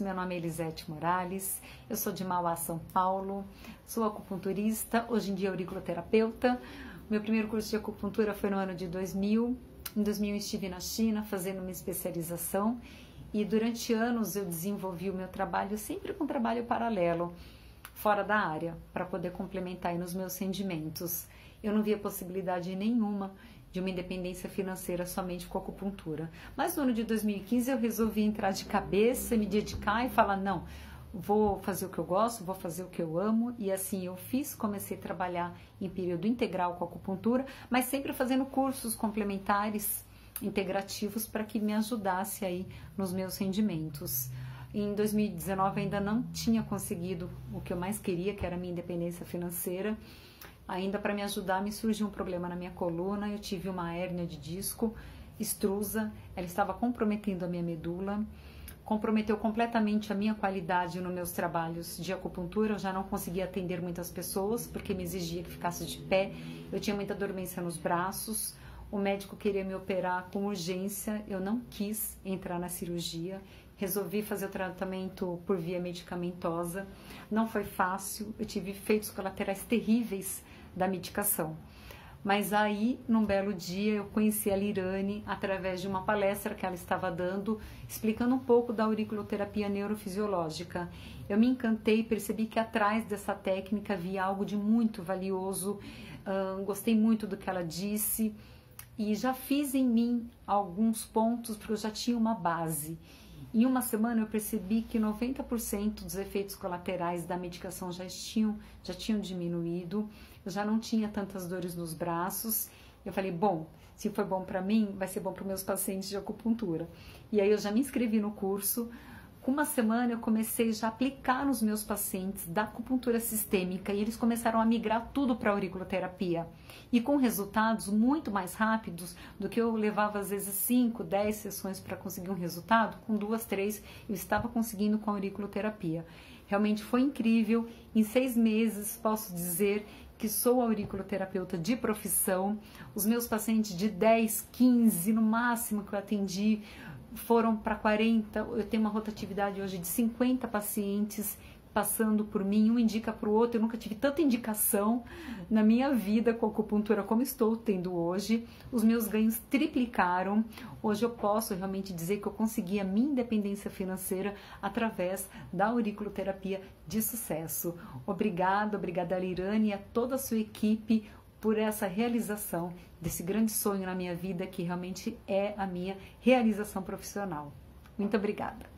Meu nome é Elisete Morales, eu sou de Mauá, São Paulo, sou acupunturista, hoje em dia auriculoterapeuta. Meu primeiro curso de acupuntura foi no ano de 2000. Em 2000 estive na China fazendo uma especialização e durante anos eu desenvolvi o meu trabalho sempre com trabalho paralelo, fora da área, para poder complementar nos meus rendimentos. Eu não via possibilidade nenhuma de uma independência financeira somente com acupuntura. Mas no ano de 2015 eu resolvi entrar de cabeça, me dedicar e falar: não, vou fazer o que eu gosto, vou fazer o que eu amo. E assim eu fiz, comecei a trabalhar em período integral com acupuntura, mas sempre fazendo cursos complementares integrativos para que me ajudasse aí nos meus rendimentos. Em 2019 ainda não tinha conseguido o que eu mais queria, que era a minha independência financeira. Ainda para me ajudar, me surgiu um problema na minha coluna. Eu tive uma hérnia de disco extrusa, ela estava comprometendo a minha medula, comprometeu completamente a minha qualidade nos meus trabalhos de acupuntura. Eu já não conseguia atender muitas pessoas porque me exigia que ficasse de pé. Eu tinha muita dormência nos braços. O médico queria me operar com urgência, eu não quis entrar na cirurgia. Resolvi fazer o tratamento por via medicamentosa. Não foi fácil, eu tive efeitos colaterais terríveis da medicação. Mas aí, num belo dia, eu conheci a Lirane através de uma palestra que ela estava dando, explicando um pouco da auriculoterapia neurofisiológica. Eu me encantei, percebi que atrás dessa técnica havia algo de muito valioso, uh, gostei muito do que ela disse e já fiz em mim alguns pontos porque eu já tinha uma base. Em uma semana eu percebi que 90% dos efeitos colaterais da medicação já tinham, já tinham diminuído, eu já não tinha tantas dores nos braços. Eu falei, bom, se foi bom para mim, vai ser bom para meus pacientes de acupuntura. E aí eu já me inscrevi no curso, com uma semana eu comecei já a aplicar nos meus pacientes da acupuntura sistêmica e eles começaram a migrar tudo para a auriculoterapia. E com resultados muito mais rápidos do que eu levava às vezes 5, 10 sessões para conseguir um resultado, com duas, três eu estava conseguindo com a auriculoterapia. Realmente foi incrível. Em seis meses posso dizer que sou auriculoterapeuta de profissão. Os meus pacientes de 10, 15 no máximo que eu atendi foram para 40, eu tenho uma rotatividade hoje de 50 pacientes passando por mim, um indica para o outro. Eu nunca tive tanta indicação na minha vida com acupuntura como estou tendo hoje. Os meus ganhos triplicaram. Hoje eu posso realmente dizer que eu consegui a minha independência financeira através da auriculoterapia de sucesso. Obrigada, obrigada Lirane e a toda a sua equipe por essa realização desse grande sonho na minha vida que realmente é a minha realização profissional. Muito obrigada.